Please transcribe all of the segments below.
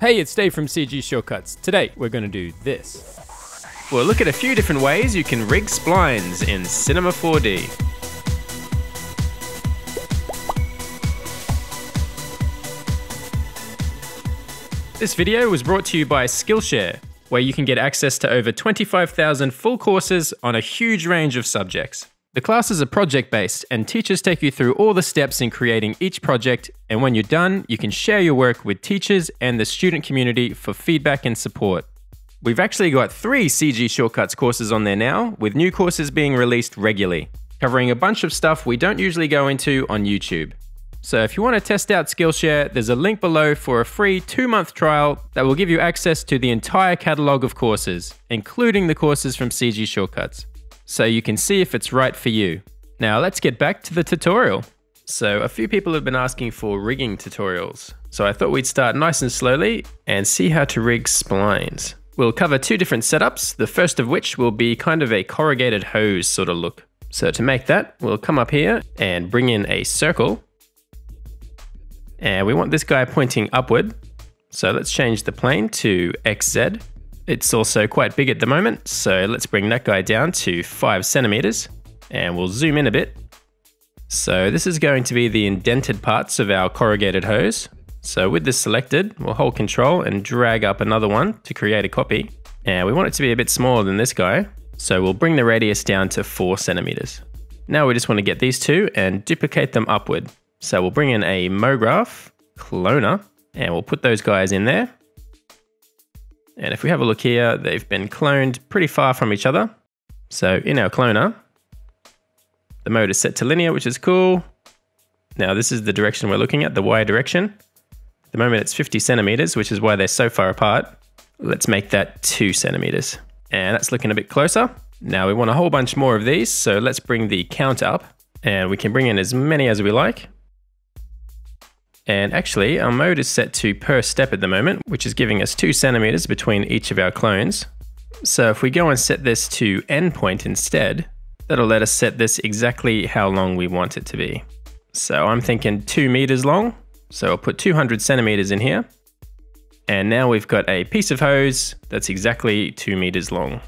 Hey, it's Dave from CG Shortcuts. Today, we're going to do this. We'll look at a few different ways you can rig splines in Cinema 4D. This video was brought to you by Skillshare, where you can get access to over 25,000 full courses on a huge range of subjects. The classes are project based, and teachers take you through all the steps in creating each project. And when you're done, you can share your work with teachers and the student community for feedback and support. We've actually got three CG Shortcuts courses on there now, with new courses being released regularly, covering a bunch of stuff we don't usually go into on YouTube. So if you want to test out Skillshare, there's a link below for a free two month trial that will give you access to the entire catalog of courses, including the courses from CG Shortcuts so you can see if it's right for you. Now let's get back to the tutorial. So a few people have been asking for rigging tutorials, so I thought we'd start nice and slowly and see how to rig splines. We'll cover two different setups, the first of which will be kind of a corrugated hose sort of look. So to make that, we'll come up here and bring in a circle. And we want this guy pointing upward. So let's change the plane to XZ. It's also quite big at the moment, so let's bring that guy down to 5 centimeters, and we'll zoom in a bit. So this is going to be the indented parts of our corrugated hose. So with this selected, we'll hold control and drag up another one to create a copy. And we want it to be a bit smaller than this guy, so we'll bring the radius down to 4 centimeters. Now we just want to get these two and duplicate them upward. So we'll bring in a MoGraph cloner, and we'll put those guys in there. And if we have a look here, they've been cloned pretty far from each other. So in our cloner, the mode is set to linear, which is cool. Now this is the direction we're looking at, the Y direction. At the moment it's 50 centimeters, which is why they're so far apart. Let's make that two centimeters. And that's looking a bit closer. Now we want a whole bunch more of these, so let's bring the count up and we can bring in as many as we like. And actually, our mode is set to per step at the moment, which is giving us two centimeters between each of our clones. So if we go and set this to endpoint instead, that'll let us set this exactly how long we want it to be. So I'm thinking two meters long. So I'll put 200 centimeters in here. And now we've got a piece of hose that's exactly two meters long.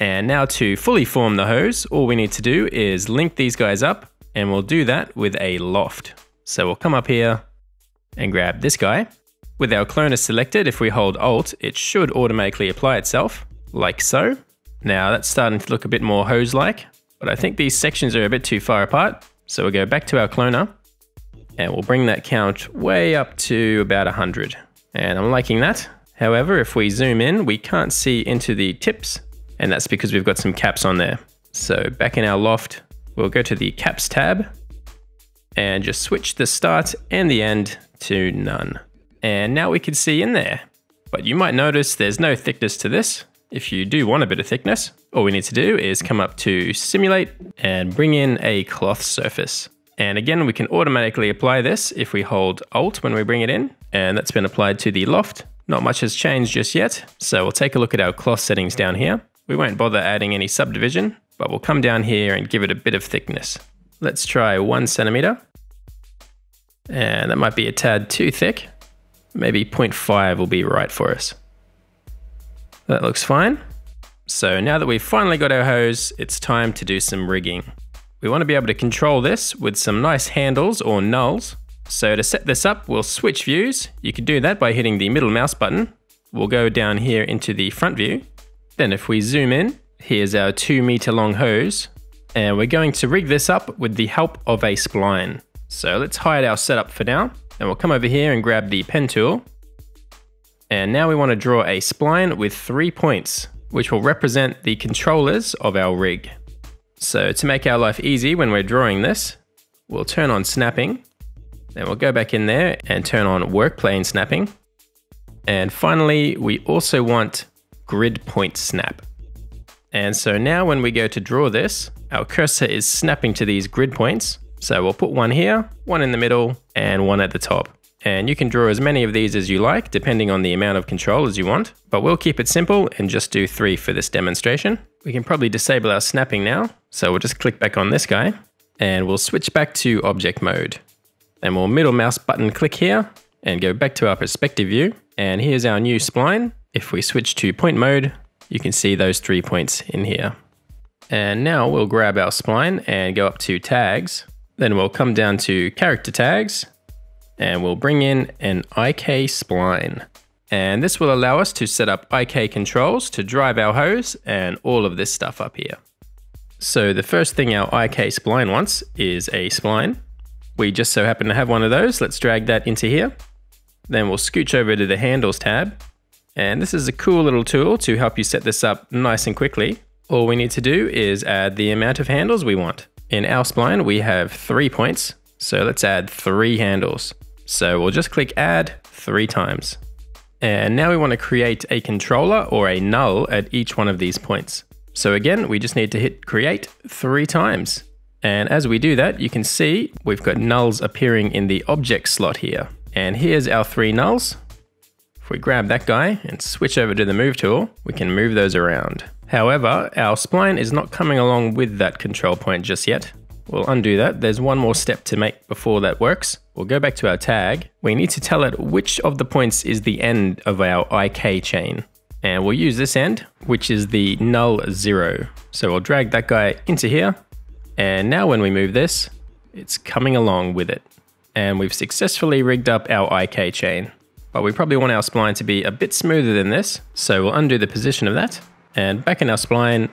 And now to fully form the hose, all we need to do is link these guys up and we'll do that with a loft. So we'll come up here and grab this guy. With our cloner selected, if we hold Alt, it should automatically apply itself, like so. Now that's starting to look a bit more hose-like, but I think these sections are a bit too far apart. So we'll go back to our cloner and we'll bring that count way up to about 100. And I'm liking that. However, if we zoom in, we can't see into the tips, and that's because we've got some caps on there. So back in our loft, we'll go to the caps tab and just switch the start and the end to none. And now we can see in there. But you might notice there's no thickness to this. If you do want a bit of thickness, all we need to do is come up to simulate and bring in a cloth surface. And again, we can automatically apply this if we hold Alt when we bring it in, and that's been applied to the loft. Not much has changed just yet, so we'll take a look at our cloth settings down here. We won't bother adding any subdivision, but we'll come down here and give it a bit of thickness. Let's try one centimeter. And that might be a tad too thick. Maybe 0.5 will be right for us. That looks fine. So now that we've finally got our hose, it's time to do some rigging. We want to be able to control this with some nice handles or nulls. So to set this up, we'll switch views. You can do that by hitting the middle mouse button. We'll go down here into the front view. Then if we zoom in, here's our two meter long hose. And we're going to rig this up with the help of a spline. So let's hide our setup for now. And we'll come over here and grab the pen tool. And now we want to draw a spline with three points, which will represent the controllers of our rig. So to make our life easy when we're drawing this, we'll turn on snapping. Then we'll go back in there and turn on work plane snapping. And finally, we also want grid point snap. And so now when we go to draw this, our cursor is snapping to these grid points so we'll put one here, one in the middle, and one at the top. And you can draw as many of these as you like, depending on the amount of controllers you want. But we'll keep it simple and just do three for this demonstration. We can probably disable our snapping now. So we'll just click back on this guy and we'll switch back to object mode. And we'll middle mouse button click here and go back to our perspective view. And here's our new spline. If we switch to point mode, you can see those three points in here. And now we'll grab our spline and go up to tags. Then we'll come down to character tags and we'll bring in an IK spline. And this will allow us to set up IK controls to drive our hose and all of this stuff up here. So the first thing our IK spline wants is a spline. We just so happen to have one of those. Let's drag that into here. Then we'll scooch over to the handles tab. And this is a cool little tool to help you set this up nice and quickly. All we need to do is add the amount of handles we want. In our spline, we have three points. So let's add three handles. So we'll just click add three times. And now we want to create a controller or a null at each one of these points. So again, we just need to hit create three times. And as we do that, you can see we've got nulls appearing in the object slot here. And here's our three nulls. If we grab that guy and switch over to the move tool, we can move those around. However, our spline is not coming along with that control point just yet. We'll undo that. There's one more step to make before that works. We'll go back to our tag. We need to tell it which of the points is the end of our IK chain. And we'll use this end, which is the null zero. So we'll drag that guy into here. And now when we move this, it's coming along with it. And we've successfully rigged up our IK chain. But we probably want our spline to be a bit smoother than this. So we'll undo the position of that. And back in our spline,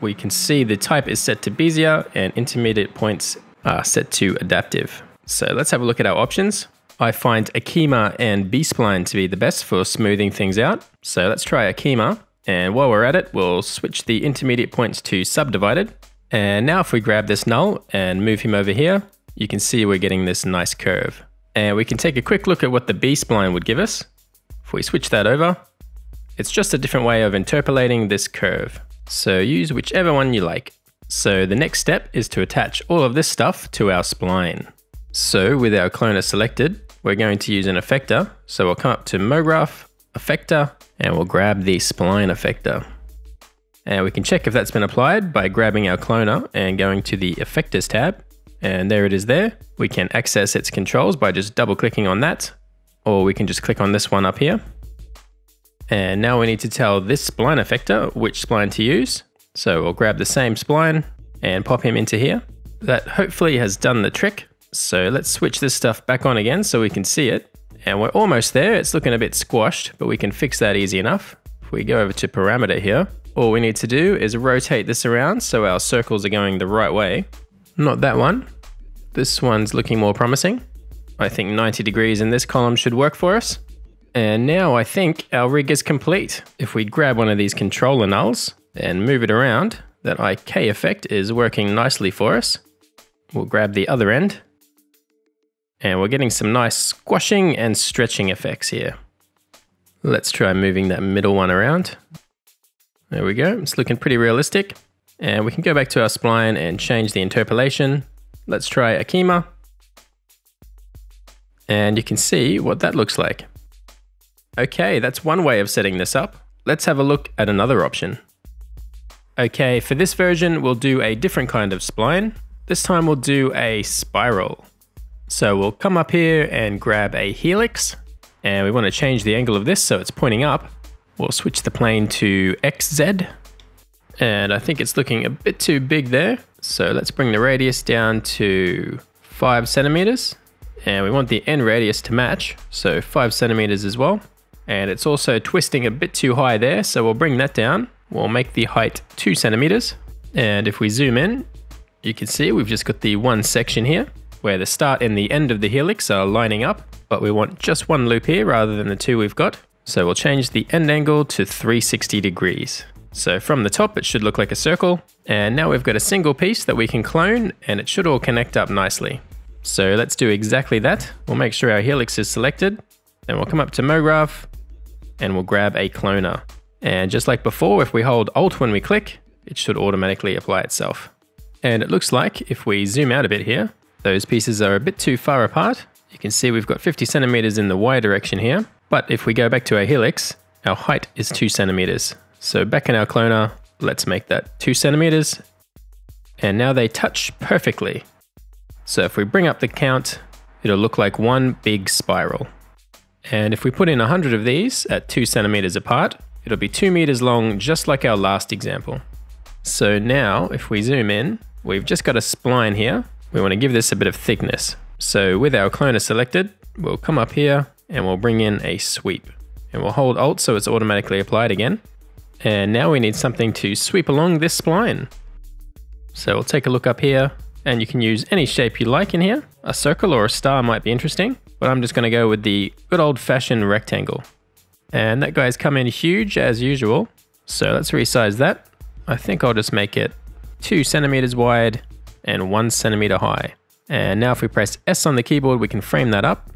we can see the type is set to Bezier and intermediate points are set to adaptive. So let's have a look at our options. I find Akima and B-spline to be the best for smoothing things out. So let's try Akima. And while we're at it, we'll switch the intermediate points to subdivided. And now if we grab this null and move him over here, you can see we're getting this nice curve. And we can take a quick look at what the B-spline would give us. If we switch that over, it's just a different way of interpolating this curve. So use whichever one you like. So the next step is to attach all of this stuff to our spline. So with our cloner selected, we're going to use an effector. So we'll come up to MoGraph, effector, and we'll grab the spline effector. And we can check if that's been applied by grabbing our cloner and going to the effectors tab. And there it is there. We can access its controls by just double clicking on that, or we can just click on this one up here. And now we need to tell this spline effector which spline to use. So we'll grab the same spline and pop him into here. That hopefully has done the trick. So let's switch this stuff back on again so we can see it. And we're almost there. It's looking a bit squashed, but we can fix that easy enough. If we go over to parameter here, all we need to do is rotate this around so our circles are going the right way. Not that one. This one's looking more promising. I think 90 degrees in this column should work for us. And now I think our rig is complete. If we grab one of these controller nulls and move it around, that IK effect is working nicely for us. We'll grab the other end. And we're getting some nice squashing and stretching effects here. Let's try moving that middle one around. There we go, it's looking pretty realistic. And we can go back to our spline and change the interpolation. Let's try Akima. And you can see what that looks like. Okay, that's one way of setting this up. Let's have a look at another option. Okay, for this version, we'll do a different kind of spline. This time we'll do a spiral. So we'll come up here and grab a helix, and we want to change the angle of this so it's pointing up. We'll switch the plane to XZ, and I think it's looking a bit too big there. So let's bring the radius down to five centimeters, and we want the end radius to match, so five centimeters as well. And it's also twisting a bit too high there, so we'll bring that down. We'll make the height two centimeters. And if we zoom in, you can see we've just got the one section here where the start and the end of the helix are lining up, but we want just one loop here rather than the two we've got. So we'll change the end angle to 360 degrees. So from the top, it should look like a circle. And now we've got a single piece that we can clone and it should all connect up nicely. So let's do exactly that. We'll make sure our helix is selected. Then we'll come up to MoGraph, and we'll grab a cloner. And just like before, if we hold Alt when we click, it should automatically apply itself. And it looks like if we zoom out a bit here, those pieces are a bit too far apart. You can see we've got 50 centimeters in the Y direction here. But if we go back to our helix, our height is two centimeters. So back in our cloner, let's make that two centimeters. And now they touch perfectly. So if we bring up the count, it'll look like one big spiral. And if we put in 100 of these at 2 centimeters apart, it'll be 2 meters long just like our last example. So now if we zoom in, we've just got a spline here. We want to give this a bit of thickness. So with our cloner selected, we'll come up here and we'll bring in a sweep. And we'll hold Alt so it's automatically applied again. And now we need something to sweep along this spline. So we'll take a look up here and you can use any shape you like in here. A circle or a star might be interesting, but I'm just gonna go with the good old fashioned rectangle. And that guy's come in huge as usual. So let's resize that. I think I'll just make it two centimeters wide and one centimeter high. And now if we press S on the keyboard, we can frame that up.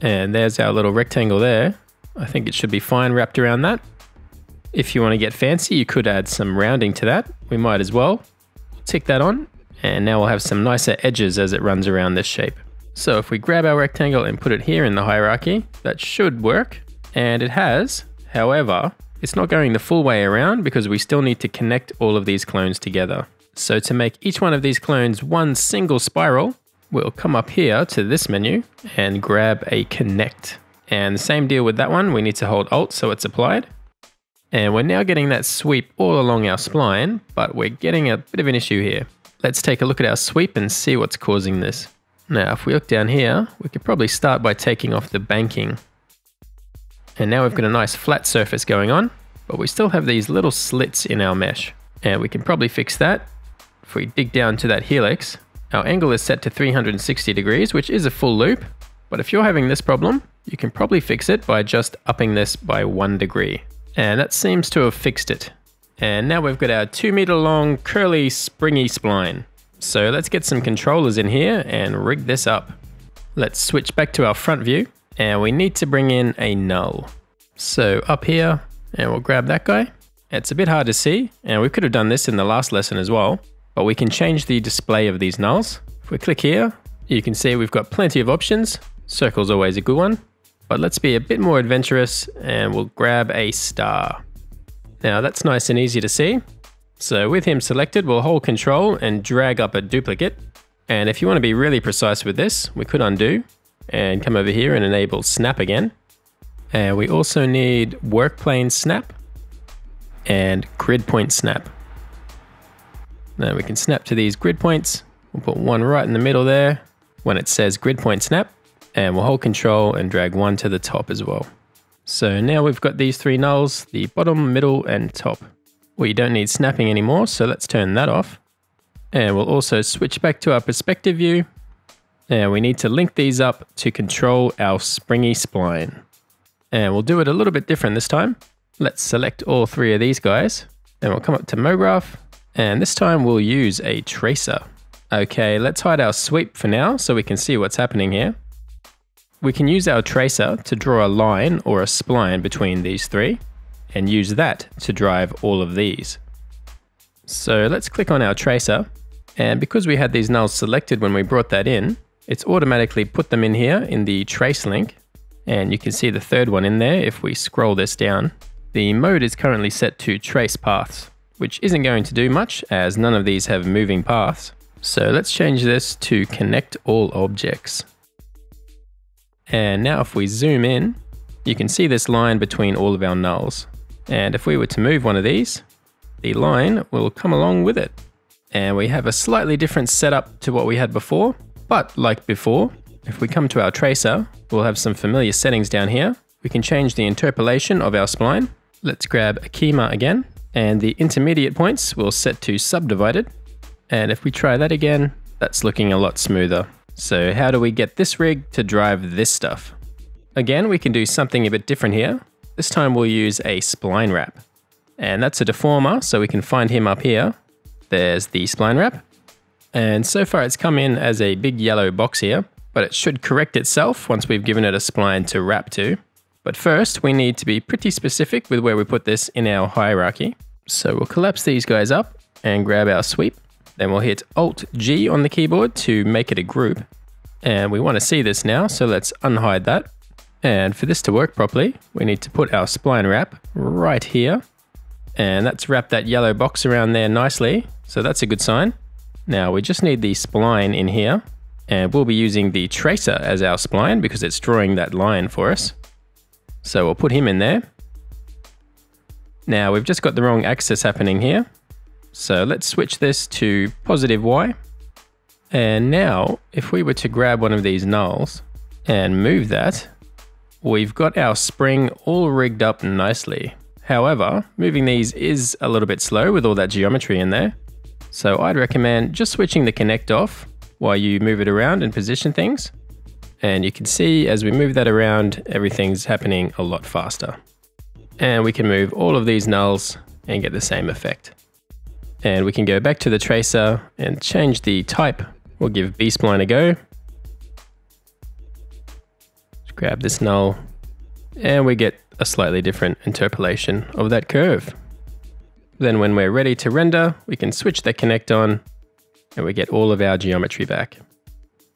And there's our little rectangle there. I think it should be fine wrapped around that. If you want to get fancy, you could add some rounding to that. We might as well. Tick that on, and now we'll have some nicer edges as it runs around this shape. So if we grab our rectangle and put it here in the hierarchy, that should work. And it has, however, it's not going the full way around because we still need to connect all of these clones together. So to make each one of these clones one single spiral, we'll come up here to this menu and grab a connect. And the same deal with that one, we need to hold Alt so it's applied. And we're now getting that sweep all along our spline, but we're getting a bit of an issue here. Let's take a look at our sweep and see what's causing this. Now, if we look down here, we could probably start by taking off the banking. And now we've got a nice flat surface going on, but we still have these little slits in our mesh. And we can probably fix that. If we dig down to that helix, our angle is set to 360 degrees, which is a full loop. But if you're having this problem, you can probably fix it by just upping this by one degree. And that seems to have fixed it. And now we've got our two meter long curly springy spline. So let's get some controllers in here and rig this up. Let's switch back to our front view and we need to bring in a null. So up here and we'll grab that guy. It's a bit hard to see and we could have done this in the last lesson as well, but we can change the display of these nulls. If we click here, you can see we've got plenty of options. Circle's always a good one. But let's be a bit more adventurous and we'll grab a star. Now that's nice and easy to see. So with him selected, we'll hold control and drag up a duplicate. And if you want to be really precise with this, we could undo and come over here and enable snap again. And we also need work plane snap and grid point snap. Now we can snap to these grid points. We'll put one right in the middle there when it says grid point snap and we'll hold control and drag one to the top as well. So now we've got these three nulls, the bottom, middle, and top. We don't need snapping anymore, so let's turn that off. And we'll also switch back to our perspective view. And we need to link these up to control our springy spline. And we'll do it a little bit different this time. Let's select all three of these guys. And we'll come up to MoGraph. And this time we'll use a tracer. Okay, let's hide our sweep for now so we can see what's happening here. We can use our tracer to draw a line or a spline between these three and use that to drive all of these. So let's click on our tracer and because we had these nulls selected when we brought that in, it's automatically put them in here in the trace link and you can see the third one in there if we scroll this down. The mode is currently set to trace paths, which isn't going to do much as none of these have moving paths. So let's change this to connect all objects. And now if we zoom in, you can see this line between all of our nulls. And if we were to move one of these, the line will come along with it. And we have a slightly different setup to what we had before, but like before, if we come to our tracer, we'll have some familiar settings down here. We can change the interpolation of our spline. Let's grab Akima again, and the intermediate points will set to subdivided. And if we try that again, that's looking a lot smoother. So how do we get this rig to drive this stuff? Again, we can do something a bit different here. This time we'll use a spline wrap. And that's a deformer, so we can find him up here. There's the spline wrap. And so far it's come in as a big yellow box here, but it should correct itself once we've given it a spline to wrap to. But first, we need to be pretty specific with where we put this in our hierarchy. So we'll collapse these guys up and grab our sweep. Then we'll hit Alt G on the keyboard to make it a group. And we want to see this now, so let's unhide that. And for this to work properly, we need to put our spline wrap right here. And that's wrapped that yellow box around there nicely, so that's a good sign. Now we just need the spline in here, and we'll be using the tracer as our spline because it's drawing that line for us. So we'll put him in there. Now we've just got the wrong axis happening here. So let's switch this to positive Y. And now if we were to grab one of these nulls and move that, we've got our spring all rigged up nicely. However, moving these is a little bit slow with all that geometry in there. So I'd recommend just switching the connect off while you move it around and position things. And you can see as we move that around, everything's happening a lot faster. And we can move all of these nulls and get the same effect. And we can go back to the tracer and change the type. We'll give B-spline a go. Grab this null and we get a slightly different interpolation of that curve. Then when we're ready to render, we can switch the connect on and we get all of our geometry back.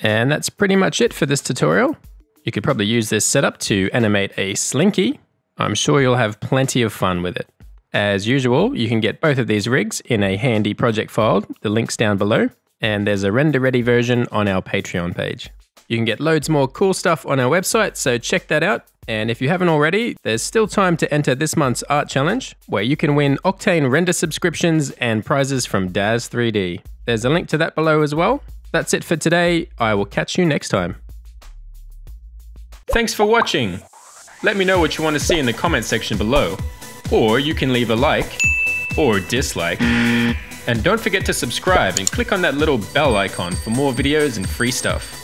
And that's pretty much it for this tutorial. You could probably use this setup to animate a slinky. I'm sure you'll have plenty of fun with it. As usual, you can get both of these rigs in a handy project file, the link's down below, and there's a render ready version on our Patreon page. You can get loads more cool stuff on our website, so check that out. And if you haven't already, there's still time to enter this month's art challenge, where you can win Octane render subscriptions and prizes from Daz 3D. There's a link to that below as well. That's it for today. I will catch you next time. Thanks for watching. Let me know what you want to see in the comment section below. Or you can leave a like or dislike. And don't forget to subscribe and click on that little bell icon for more videos and free stuff.